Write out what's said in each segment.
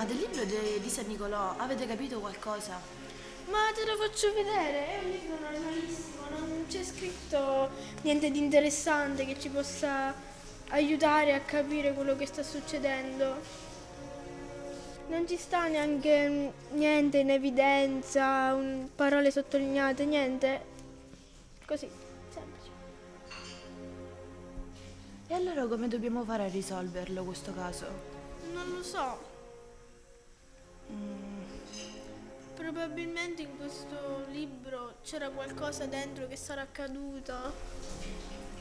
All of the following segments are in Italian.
Ma del libro de- di San Nicolò avete capito qualcosa? Ma te lo faccio vedere, è un libro normalissimo, non c'è scritto niente di interessante che ci possa aiutare a capire quello che sta succedendo. Non ci sta neanche mm, niente in evidenza, parole sottolineate, niente. Così, semplice. E allora come dobbiamo fare a risolverlo questo caso? Non lo so. Probabilmente in questo libro c'era qualcosa dentro che sarà accaduto.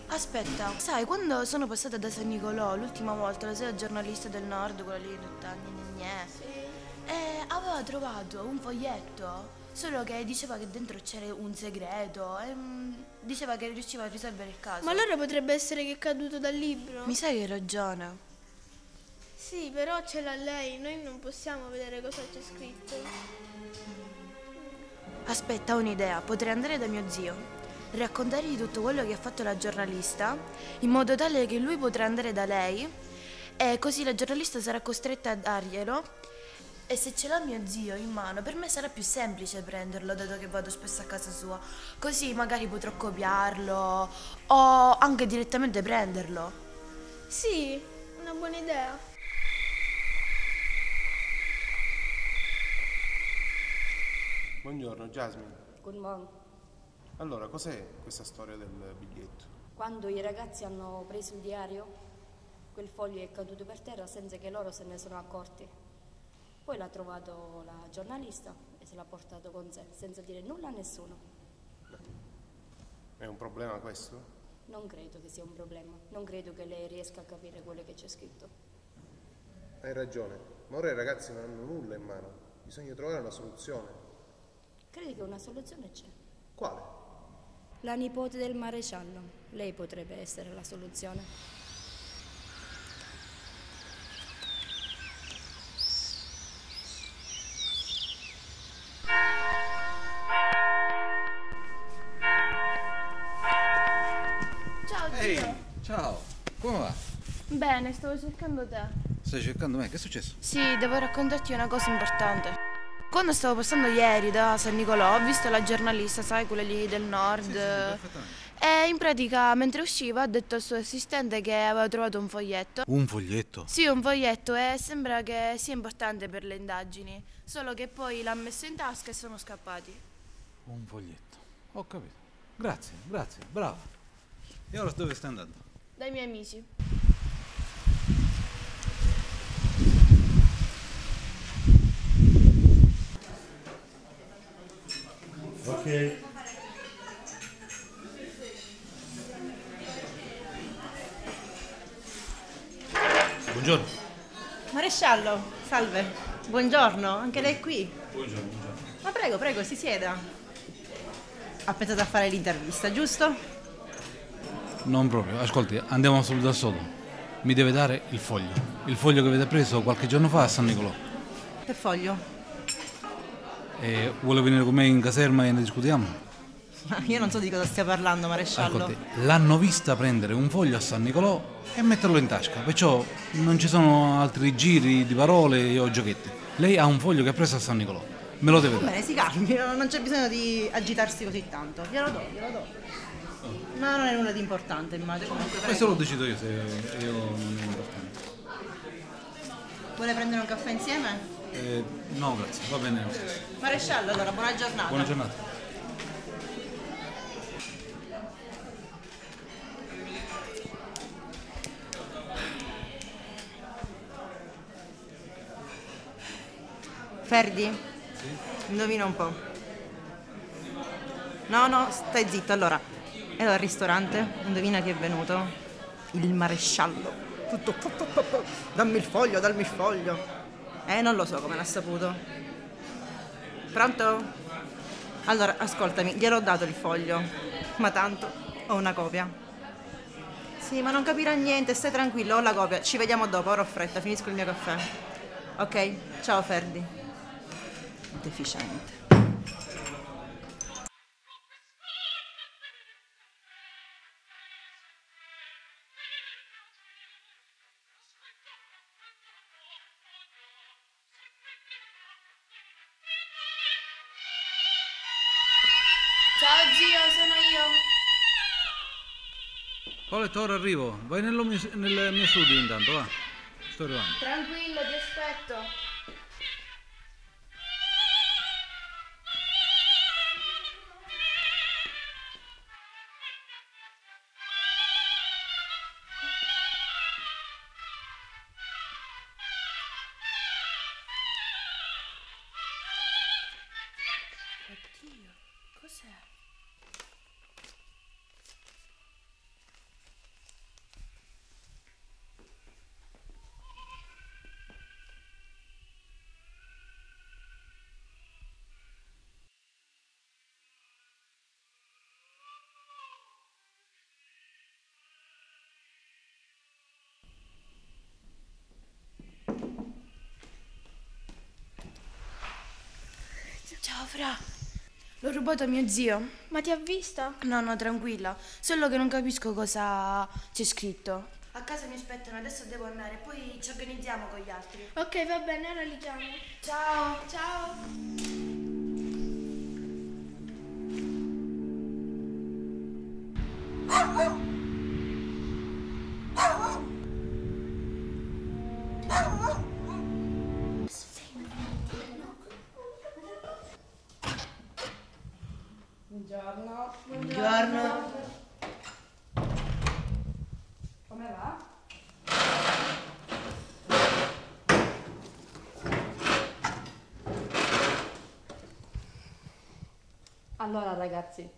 Aspetta, sai, quando sono passata da San Nicolò l'ultima volta, la sera giornalista del nord, quella lì, tutta gne, gne, gne, Sì. eh, aveva trovato un foglietto, solo che diceva che dentro c'era un segreto, e, mm, diceva che riusciva a risolvere il caso. Ma allora potrebbe essere che è caduto dal libro? Mi sai che hai ragione. Sì, però ce l'ha lei, noi non possiamo vedere cosa c'è scritto. Aspetta, ho un'idea, potrei andare da mio zio, raccontargli tutto quello che ha fatto la giornalista, in modo tale che lui potrà andare da lei e così la giornalista sarà costretta a darglielo. E se ce l'ha mio zio in mano, per me sarà più semplice prenderlo, dato che vado spesso a casa sua. Così magari potrò copiarlo o anche direttamente prenderlo. Sì, una buona idea. Buongiorno Jasmine. Good morning. Allora, cos'è questa storia del biglietto? Quando i ragazzi hanno preso il diario, quel foglio è caduto per terra senza che loro se ne sono accorti. Poi l'ha trovato la giornalista e se l'ha portato con sé, senza dire nulla a nessuno. È un problema questo? Non credo che sia un problema, non credo che lei riesca a capire quello che c'è scritto. Hai ragione, ma ora i ragazzi non hanno nulla in mano. Bisogna trovare una soluzione. Credi che una soluzione c'è. Quale? La nipote del maresciallo, lei potrebbe essere la soluzione. Ciao zio. Ehi, ciao, come va? Bene, stavo cercando te. Stai cercando me? Che è successo? Sì, devo raccontarti una cosa importante. Quando stavo passando ieri da San Nicolò, ho visto la giornalista, sai, quella lì del nord. perfettamente. e in pratica, mentre usciva, ha detto al suo assistente che aveva trovato un foglietto. Un foglietto? Sì, un foglietto e sembra che sia importante per le indagini. Solo che poi l'ha messo in tasca e sono scappati. Un foglietto. Ho capito. Grazie, grazie, brava. E ora dove stai andando? Dai miei amici. Ok. Buongiorno. Maresciallo, salve. Buongiorno, anche lei è qui? Buongiorno, buongiorno. Ma prego, prego, si sieda. Ha pensato a fare l'intervista, giusto? Non proprio, ascolti, andiamo solo da solo. Mi deve dare il foglio. Il foglio che avete preso qualche giorno fa a San Nicolò. Che foglio? E vuole venire con me in caserma e ne discutiamo? Ma Io non so di cosa stia parlando, maresciallo. Ascolti, l'hanno vista prendere un foglio a San Nicolò e metterlo in tasca, perciò non ci sono altri giri di parole o giochetti. Lei ha un foglio che ha preso a San Nicolò, me lo deve Va dare. bene, si calmi, no- non c'è bisogno di agitarsi così tanto. Glielo do, glielo do. No, non è nulla di importante, immagino. Comunque, Questo lo decido io se io non è importante. Vuole prendere un caffè insieme? Eh, no, grazie, va bene. Maresciallo, allora, buona giornata. Buona giornata. Ferdi? Indovina un po'. No, no, stai zitto. Allora, ero al ristorante, indovina chi è venuto? Il maresciallo. Tutto. Dammi il foglio, dammi il foglio. Eh, non lo so come l'ha saputo. Pronto? Allora, ascoltami, gliel'ho dato il foglio, ma tanto ho una copia. Sì, ma non capirà niente, stai tranquillo, ho la copia. Ci vediamo dopo, ora ho fretta, finisco il mio caffè. Ok? Ciao Ferdi. Deficiente. Paoletto, ora arrivo. Vai nel mio studio intanto, va. Sto arrivando. Tranquillo, ti aspetto. Fra. L'ho rubato a mio zio. Ma ti ha vista? No, no, tranquilla. Solo che non capisco cosa c'è scritto. A casa mi aspettano, adesso devo andare, poi ci organizziamo con gli altri. Ok, va bene, ora li chiamo. Ciao. Ciao. Allora ragazzi,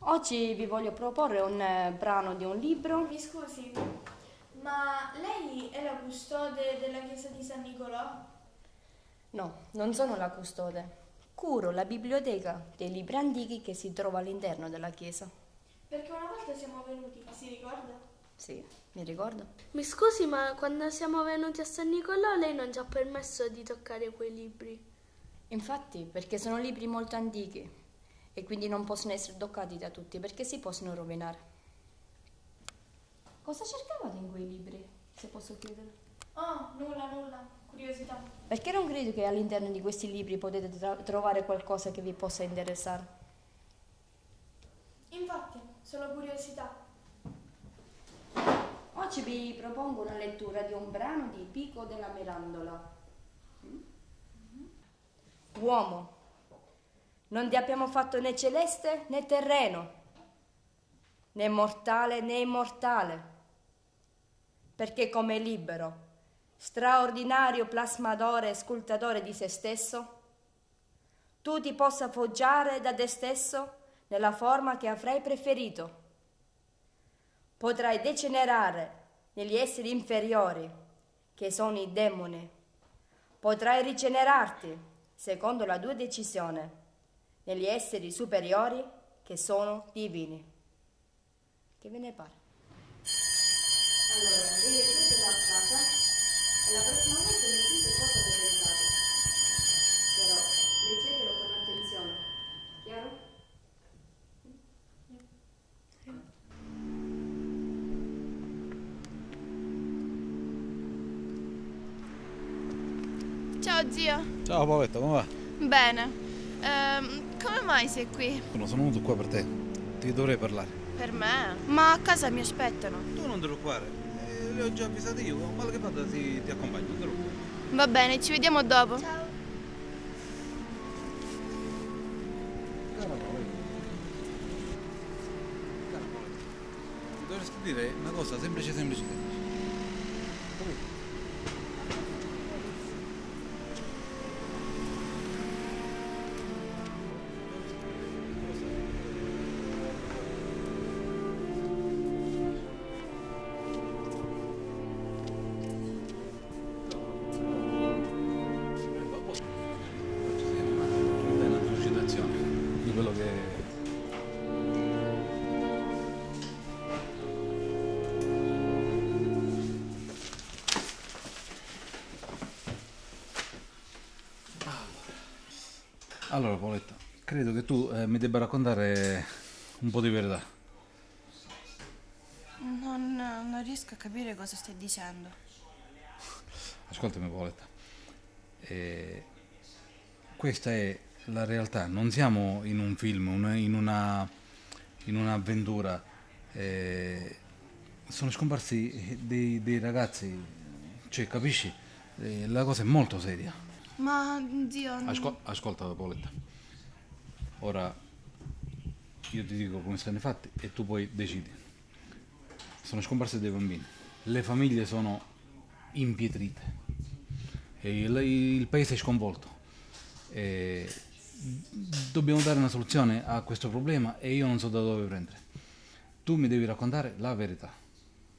oggi vi voglio proporre un eh, brano di un libro. Mi scusi, ma lei è la custode della chiesa di San Nicolò? No, non sono la custode. Curo la biblioteca dei libri antichi che si trova all'interno della chiesa. Perché una volta siamo venuti, si ricorda? Sì, mi ricordo. Mi scusi, ma quando siamo venuti a San Nicolò lei non ci ha permesso di toccare quei libri. Infatti, perché sono libri molto antichi e quindi non possono essere toccati da tutti perché si possono rovinare. Cosa cercavate in quei libri, se posso chiedere? Oh, nulla, nulla. Curiosità. Perché non credo che all'interno di questi libri potete tra- trovare qualcosa che vi possa interessare. Infatti, solo curiosità. Oggi vi propongo una lettura di un brano di Pico della Mirandola. Mm? Uomo, non ti abbiamo fatto né celeste né terreno, né mortale né immortale, perché come libero, straordinario plasmatore e scultatore di se stesso, tu ti possa foggiare da te stesso nella forma che avrai preferito. Potrai degenerare negli esseri inferiori, che sono i demoni. Potrai rigenerarti, secondo la tua decisione, negli esseri superiori, che sono divini. Che ve ne pare? Allora, vi leggete da casa e la prossima volta leggete cosa vi pensate. Però leggetelo con attenzione. Chiaro? Ciao zio. Ciao Paoletto, come va? Bene. Ehm, come mai sei qui? Sono sono venuto qua per te. Ti dovrei parlare. Per me? Ma a casa mi aspettano. Tu non ti preoccupare. Eh, le ho già avvisate io. Male che vada ti, ti accompagno. Va bene, ci vediamo dopo. Ciao. Dovresti dire una cosa semplice, semplice, semplice. Allora Paoletta, credo che tu eh, mi debba raccontare un po' di verità. Non, non riesco a capire cosa stai dicendo. Ascoltami Paoletta, Eh, questa è la realtà, non siamo in un film, una- in, una, in un'avventura. Eh, sono scomparsi dei, dei ragazzi, cioè capisci? Eh, la cosa è molto seria. Ma zio... Ascol- ascolta Paoletta, ora io ti dico come stanno fatti e tu poi decidi. Sono scomparsi dei bambini, le famiglie sono impietrite, il, il paese è sconvolto. E dobbiamo dare una soluzione a questo problema e io non so da dove prendere. Tu mi devi raccontare la verità.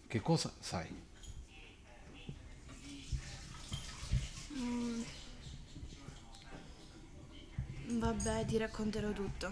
Che cosa sai? Vabbè, ti racconterò tutto.